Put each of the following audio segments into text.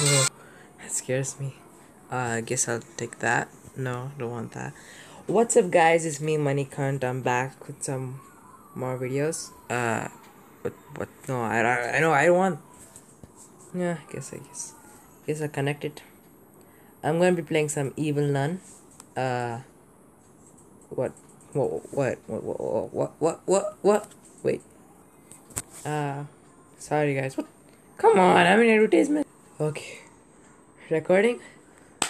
Oh, that scares me. Uh, I guess I'll take that. No, don't want that. What's up, guys? It's me, Money Cunt. I'm back with some more videos. Uh, but what? No, I, I, know I don't want. Yeah, I guess I guess. I Guess I connected. I'm gonna be playing some Evil Nun. Uh, what? What? What? What? What? What? What? What? What? Wait. Uh, sorry guys. What? Come on, I'm in advertisement. Okay. Recording?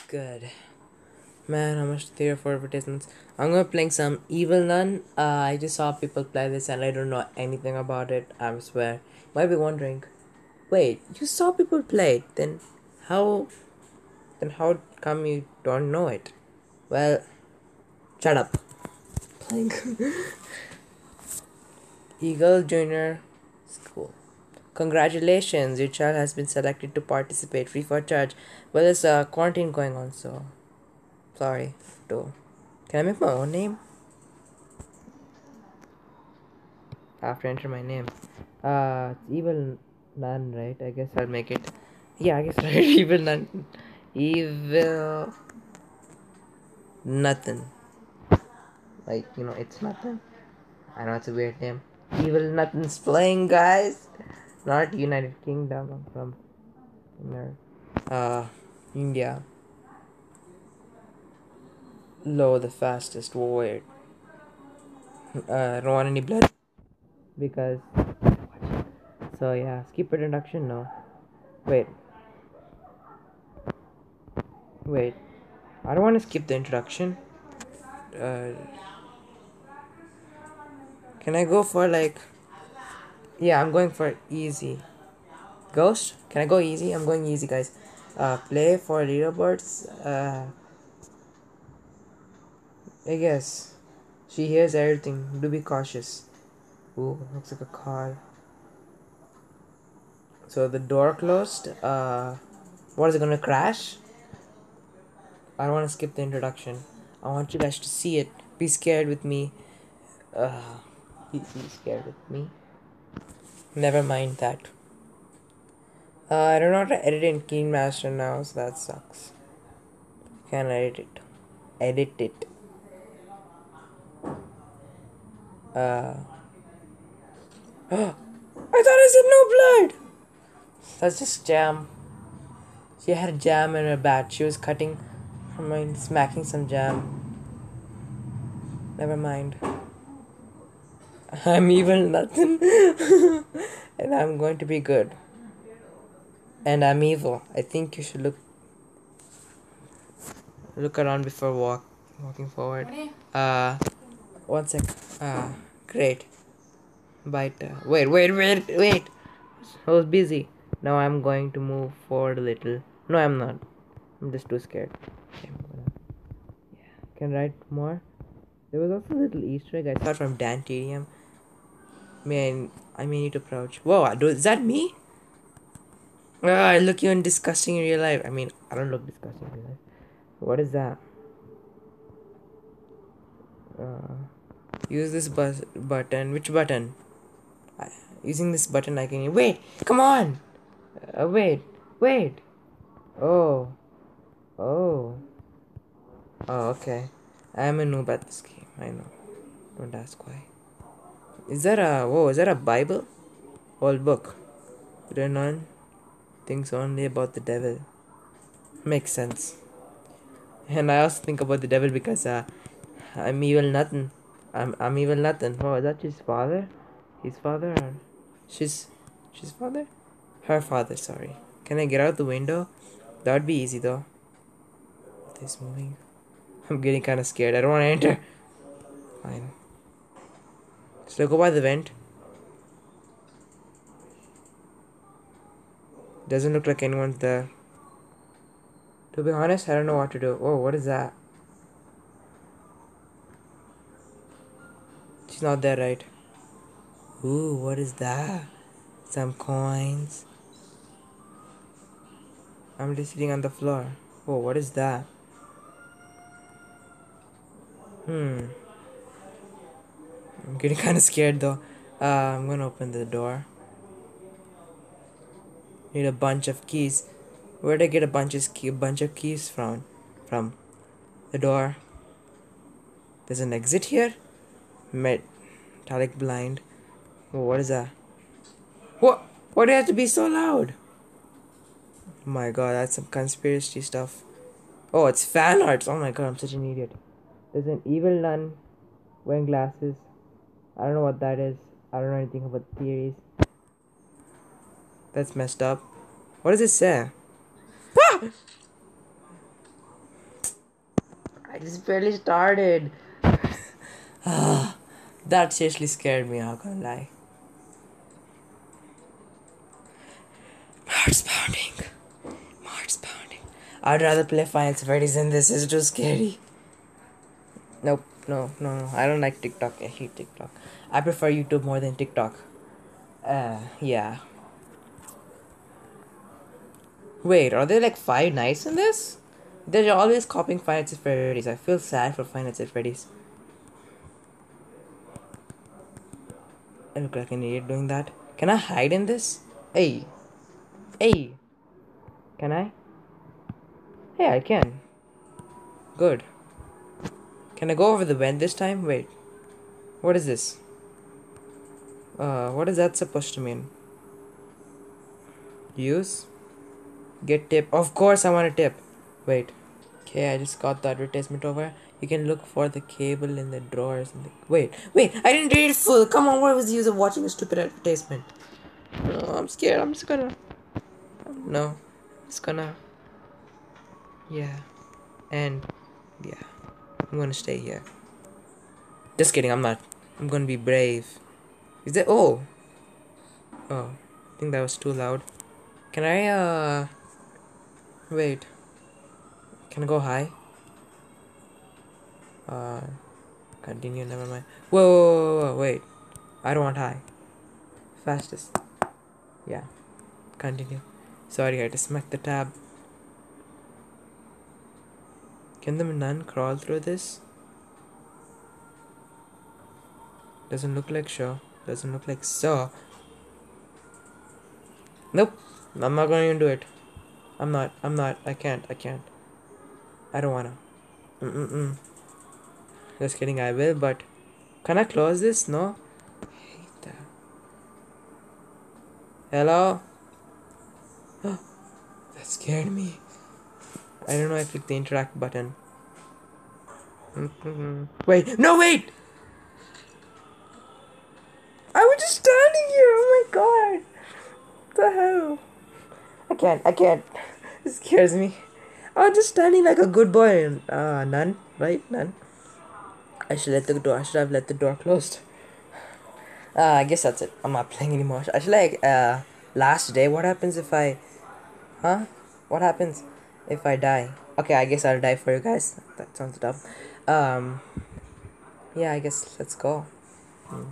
Good. Man, how much three or four advertisements? I'm gonna play some Evil Nun. Uh, I just saw people play this and I don't know anything about it. I swear. Might be wondering, wait, you saw people play it, then how? Then how come you don't know it? Well, shut up. Playing Eagle Junior School. Congratulations, your child has been selected to participate free for charge. Well, there's a quarantine going on, so sorry. Do can I make my own name? I have to enter my name. Uh, evil nun, right? I guess I'll make it. Yeah, I guess right. evil nun. Evil. Nothing. Like you know, it's nothing. I know it's a weird name. Evil nothing's playing, guys. Not United Kingdom. I'm from, know, uh, India. Low the fastest. Wait. Uh, I don't want any blood because. So yeah, skip introduction. No. Wait. Wait. I don't want to skip the introduction. Uh, can I go for like. Yeah, I'm going for easy. Ghost? Can I go easy? I'm going easy, guys. Uh, play for leaderboards. Uh, I guess. She hears everything. Do be cautious. Ooh, looks like a car. So the door closed. Uh, what is it gonna crash? I don't want to skip the introduction. I want you guys to see it. Be scared with me. Uh, be, be scared with me. Never mind that. Uh, I don't know how to edit in KineMaster now, so that sucks. Can't edit it. Edit it. Uh. I thought I said no blood! That's just jam. She had a jam in her bat. She was cutting, I mean, smacking some jam. Never mind. I'm evil nothing. and I'm going to be good. And I'm evil. I think you should look look around before walk walking forward. Uh one sec. Uh great. But uh, wait, wait, wait, wait. I was busy. Now I'm going to move forward a little. No, I'm not. I'm just too scared. Okay, gonna, yeah. Can write more. There was also a little Easter egg I saw from DanTDM. Man, I may need to approach. Whoa, is that me? Ah, I look even disgusting in real life. I mean, I don't look disgusting in real life. What is that? Uh, use this bus button. Which button? I, using this button, I can. Wait! Come on! Uh, wait! Wait! Oh. Oh. Oh, okay. I am a noob at this game. I know. Don't ask why. Is that a whoa? Is that a Bible? Old book. Written on things only about the devil. Makes sense. And I also think about the devil because uh, I'm evil nothing. I'm I'm evil nothing. Oh, is that his father? His father or she's she's father? Her father. Sorry. Can I get out the window? That'd be easy though. This moving. I'm getting kind of scared. I don't want to enter. Fine. I go by the vent? Doesn't look like anyone's there. To be honest, I don't know what to do. Oh, what is that? She's not there, right? Ooh, what is that? Some coins. I'm just sitting on the floor. Oh, what is that? Hmm. I'm getting kind of scared though. Uh, I'm gonna open the door. Need a bunch of keys. Where'd I get a bunch of key, A bunch of keys from? From the door. There's an exit here. Metallic blind. Oh, what is that? What? Why do you have to be so loud? Oh my god, that's some conspiracy stuff. Oh, it's fan arts. Oh my god, I'm such an idiot. There's an evil nun wearing glasses. I don't know what that is. I don't know anything about theories. That's messed up. What does it say? Ah! I just barely started. that seriously scared me, I'm not gonna lie. Heart's pounding. Heart's pounding. I'd rather play Final Freddy's than this. It's too scary. Nope. No, no, no. I don't like TikTok. I hate TikTok. I prefer YouTube more than TikTok. Uh, yeah. Wait, are there like five nights in this? They're always copying Five Nights at Freddy's. I feel sad for Five Nights at Freddy's. I look like an idiot doing that. Can I hide in this? Hey. Hey. Can I? Hey, I can. Good. Can I go over the vent this time? Wait. What is this? Uh, what is that supposed to mean? Use? Get tip. Of course I want a tip. Wait. Okay, I just got the advertisement over. You can look for the cable in the drawers. In the... Wait, wait, I didn't read it full. Come on, what was the use of watching a stupid advertisement? No, I'm scared. I'm just gonna. No, just gonna. Yeah. And, yeah. I'm gonna stay here. Just kidding, I'm not. I'm gonna be brave. Is that. Oh! Oh, I think that was too loud. Can I, uh. Wait. Can I go high? Uh. Continue, never mind. Whoa, whoa, whoa, whoa, wait. I don't want high. Fastest. Yeah. Continue. Sorry, I had to smack the tab. Can the nun crawl through this? Doesn't look like so. Doesn't look like so. Nope. I'm not gonna even do it. I'm not. I'm not. I can't. I can't. I don't wanna. Mm-mm-mm. Just kidding, I will, but... Can I close this? No? Hello? that scared me. I don't know I clicked the interact button. Wait, no wait! I was just standing here, oh my god! What the hell? I can't, I can't. It scares me. I was just standing like a good boy. and Uh, nun, right? Nun. I should let the door, I should have let the door closed. Uh, I guess that's it. I'm not playing anymore. Actually, like, uh, last day, what happens if I... Huh? What happens? If I die. Okay, I guess I'll die for you guys. That sounds dumb. Um, yeah, I guess let's go. Hmm.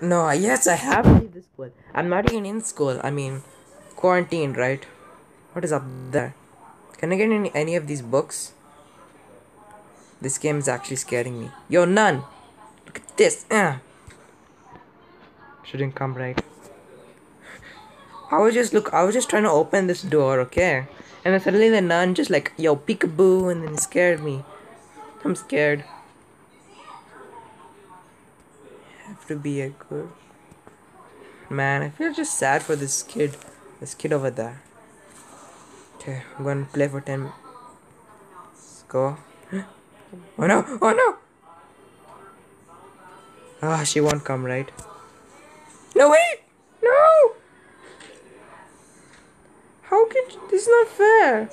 No, yes, I have to leave the school. I'm not even in school. I mean, quarantine, right? What is up there? Can I get any, any of these books? This game is actually scaring me. Yo, nun! Look at this! Uh. Shouldn't come right. I was just look. I was just trying to open this door, okay? And then suddenly the nun just like, yo, peekaboo, and then scared me. I'm scared. Have to be a good man. I feel just sad for this kid, this kid over there. Okay, I'm gonna play for ten. Let's go. Oh no! Oh no! Ah, she won't come, right? No wait! No! How can this is not fair?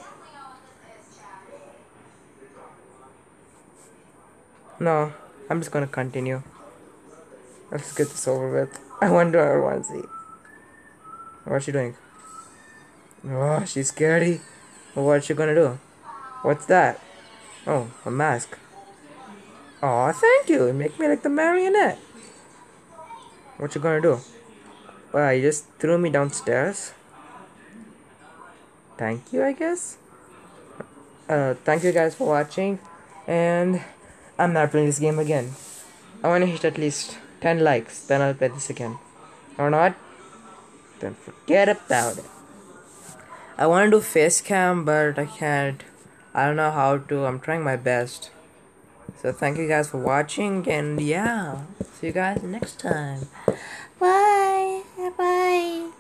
No, I'm just gonna continue. Let's get this over with. I wonder I want to see. What's she doing? Oh, she's scary. What's she gonna do? What's that? Oh, a mask. Oh, thank you. You make me like the marionette. What you gonna do? Well, you just threw me downstairs thank you, I guess. Uh, thank you guys for watching, and I'm not playing this game again. I want to hit at least 10 likes, then I'll play this again. Or not, then forget about it. I want to do face cam, but I can't. I don't know how to. I'm trying my best. So thank you guys for watching, and yeah, see you guys next time. Bye. Bye.